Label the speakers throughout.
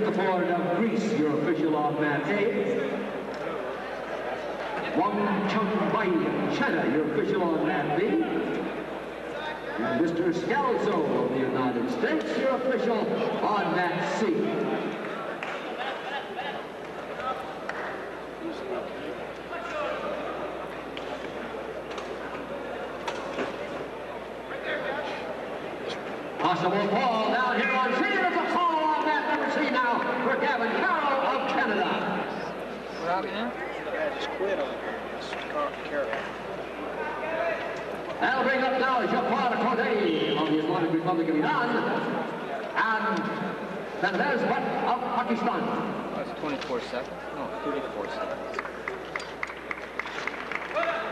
Speaker 1: Ford of Greece, your official on mat A. Wang Chengbai of China, your official on mat B. And Mr. Scalzo of the United States, your official on mat C. Possible fall down here on C. There's a fall on that number C now for Gavin Carroll of Canada.
Speaker 2: What happened now?
Speaker 3: Yeah, just quit on here. Just Carroll.
Speaker 1: That'll bring up now Jafar Kodai of the Islamic Republic of Iran and Fernandez Bhatt of Pakistan.
Speaker 2: That's 24 seconds? No, 34 seconds.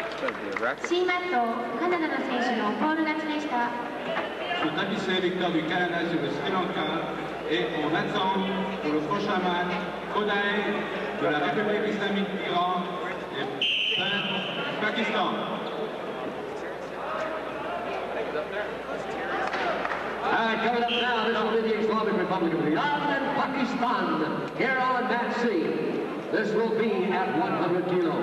Speaker 2: It's gotta be a record.
Speaker 4: C マットカナダの選手のフォール勝ちでした。
Speaker 5: Ce tapissé victoire du Canada sur le Sri Lanka Et on attend pour le prochain match Kodai de la République islamique d'Iran et Pakistan.
Speaker 1: And coming up now, this will be the Islamic Republic of Iran and Pakistan here on Mat C. This will be at 100 kilos.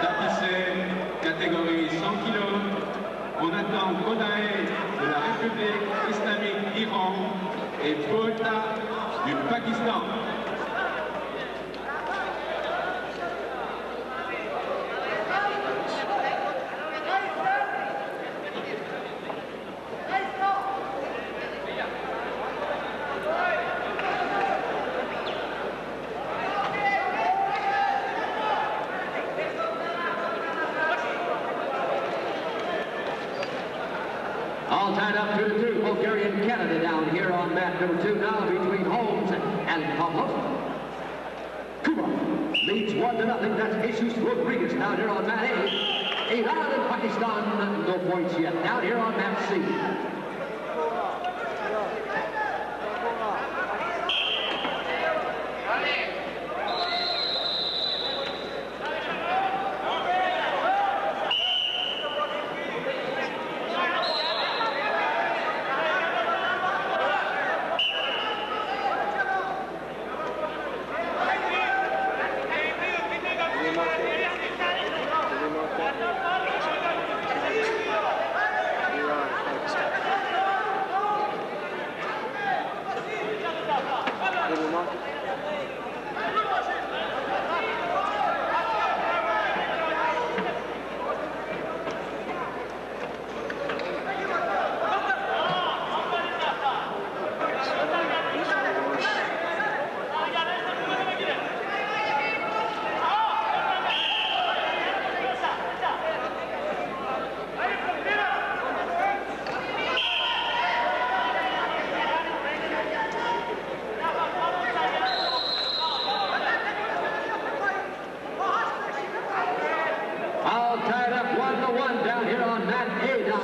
Speaker 5: Tapissé catégorie 100 kg. On attend Kodai de la République islamique d'Iran et Bhatt du Pakistan.
Speaker 1: All tied up two to two. Bulgarian Canada down here on mat number two now between Holmes and Pavlov. Cuba leads one to nothing. That's Jesus Rodriguez down here on mat A. Iran and Pakistan, no points yet. Down here on mat C.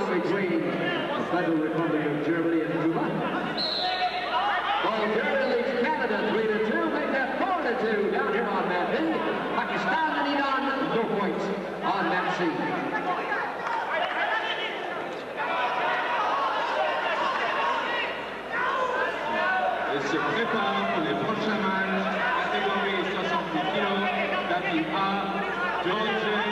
Speaker 1: between the Federal Republic of Germany and Cuba. Bulgaria leads Canada three to two, make that four to two down here on mat B. Pakistan and Iran, no points on C.
Speaker 5: et se prépare pour les prochains matchs catégorie 68 kg. Tapis A, George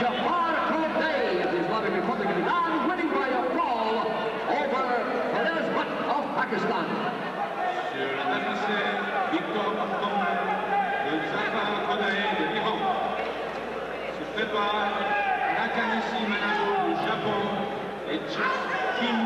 Speaker 1: Jafar Corday of the Islamic Republic of Iran winning by a fall over Pervez Butt of Pakistan.
Speaker 5: Nakanishi Manado du Kim